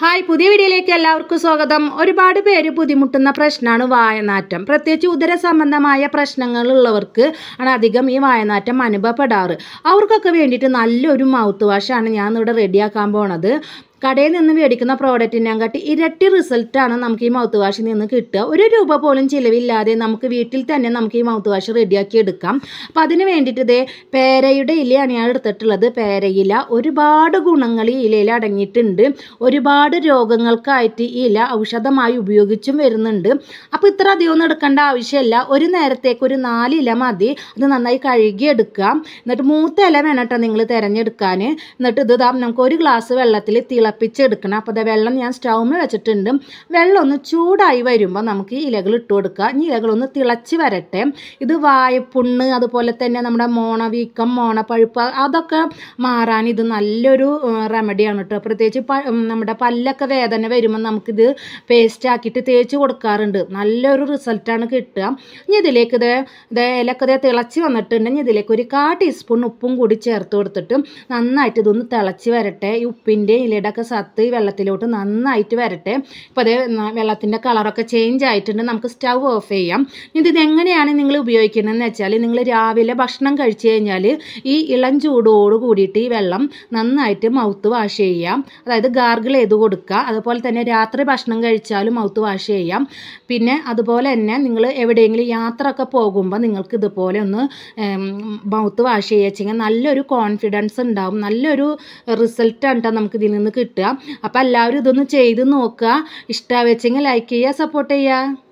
Hi പുതിയ വീഡിയോയിലേക്ക് എല്ലാവർക്കും സ്വാഗതം. ഒരുപാട് പേര് ബുദ്ധിമുട്ടുന്ന പ്രശ്നമാണ് വായനാറ്റം. പ്രത്യേകിച്ച് ഉദര സംബന്ധമായ പ്രശ്നങ്ങളുള്ളവർക്ക് ആണ് അധികം ഈ വായനാറ്റം അനുഭവപ്പെടാറ്. അവർക്കൊക്കെ വേണ്ടിയിട്ട് നല്ലൊരു മൗത്ത് വാഷാണ് ഞാൻ ഇവിടെ റെഡിയാക്കാൻ പോണത്. കടയിൽ നിന്ന് മേടിക്കുന്ന പ്രോഡക്റ്റിനെക്കാട്ടി ഇരട്ടി റിസൾട്ടാണ് നമുക്ക് ഈ മൗത്ത് വാഷിൽ നിന്ന് കിട്ടുക. ഒരു രൂപ പോലും ചിലവില്ലാതെ നമുക്ക് വീട്ടിൽ തന്നെ നമുക്ക് ഈ മൗത്ത് വാഷ് റെഡിയാക്കി എടുക്കാം. അപ്പം അതിന് വേണ്ടിയിട്ട് ഇതേ പേരയുടെ ഇലയാണ് ഞാൻ എടുത്തിട്ടുള്ളത്. പേരയില ഒരുപാട് ഗുണങ്ങൾ ഈ ഇലയിൽ അടങ്ങിയിട്ടുണ്ട്. ഒരുപാട് രോഗങ്ങൾക്കായിട്ട് ഈ ഇല ഔഷധമായി ഉപയോഗിച്ചും വരുന്നുണ്ട്. അപ്പോൾ ഇത്ര അധികം ഒന്നും എടുക്കേണ്ട ആവശ്യമില്ല. ഒരു നേരത്തേക്ക് ഒരു നാല് ഇല മതി. അത് നന്നായി കഴുകി എടുക്കാം എന്നിട്ട് മൂത്ത ഇല വേണം കേട്ടോ നിങ്ങൾ തിരഞ്ഞെടുക്കാൻ. എന്നിട്ട് ഇത് നമുക്ക് ഒരു ഗ്ലാസ് വെള്ളത്തിൽ തിളപ്പിച്ചെടുക്കണം. അപ്പോൾ അത് വെള്ളം ഞാൻ സ്റ്റൗമിൽ വെച്ചിട്ടുണ്ട്. വെള്ളം ഒന്ന് ചൂടായി വരുമ്പോൾ നമുക്ക് ഈ ഇലകൾ ഇട്ട് കൊടുക്കുക ഈ ഇലകളൊന്ന് തിളച്ച് വരട്ടെ. ഇത് വായപ്പുണ്ണ് അതുപോലെ തന്നെ നമ്മുടെ മോണവീക്കം മോണപ്പഴുപ്പ് അതൊക്കെ മാറാൻ ഇത് നല്ലൊരു റെമഡിയാണ് കേട്ടോ പ്രത്യേകിച്ച് നമ്മുടെ പല്ലൊക്കെ വേദന വരുമ്പോൾ നമുക്കിത് പേസ്റ്റ് ആക്കിയിട്ട് തേച്ച് കൊടുക്കാറുണ്ട്. നല്ലൊരു റിസൾട്ടാണ് കിട്ടുക. ഇനി ഇതിലേക്ക് ഇത് ഇത് ഇലക്കെ ഇത് തിളച്ച് വന്നിട്ടുണ്ട്. ഇനി ഇതിലേക്ക് ഒരു കാ ടീസ്പൂൺ ഉപ്പും കൂടി ചേർത്ത് കൊടുത്തിട്ട് നന്നായിട്ട് ഇതൊന്ന് തിളച്ച് വരട്ടെ. ഈ ഉപ്പിന്റെ ഇലയുടെ ഒക്കെ സത്ത് ഈ വെള്ളത്തിലോട്ട് നന്നായിട്ട് വരട്ടെ. ഇപ്പോൾ അതേ വെള്ളത്തിന്റെ കളറൊക്കെ ചേഞ്ച് ആയിട്ടുണ്ട്. നമുക്ക് സ്റ്റൗ ഓഫ് ചെയ്യാം. ഇത് എങ്ങനെയാണ് നിങ്ങൾ ഉപയോഗിക്കുന്നതെന്ന് വെച്ചാൽ നിങ്ങൾ രാവിലെ ഭക്ഷണം കഴിച്ചു കഴിഞ്ഞാൽ ഈ ഇളം ചൂടോട് കൂടിയിട്ട് ഈ വെള്ളം നന്നായിട്ട് മൗത്ത് വാഷ് ചെയ്യാം. അതായത് ഗാർഗിൾ ചെയ്ത് കൊടുക്കുക. അതുപോലെ തന്നെ രാത്രി ഭക്ഷണം കഴിച്ചാലും മൗത്ത് വാഷ് ചെയ്യാം. പിന്നെ അതുപോലെ തന്നെ നിങ്ങൾ എവിടെയെങ്കിലും യാത്ര ഒക്കെ പോകുമ്പോൾ നിങ്ങൾക്ക് ഇതുപോലെ ഒന്ന് മൗത്ത് വാഷ് ചെയ്യുക നല്ലൊരു കോൺഫിഡൻസ് ഉണ്ടാവും. നല്ലൊരു റിസൾട്ടാണ് കേട്ടോ നമുക്ക് ഇതിൽ നിന്ന് കിട്ടുക. അപ്പോൾ എല്ലാവരും ഇതൊന്ന് ചെയ്ത് നോക്കുക. ഇഷ്ടമാവെച്ചെങ്കിൽ ലൈക്ക് ചെയ്യുക സപ്പോർട്ട് ചെയ്യുക.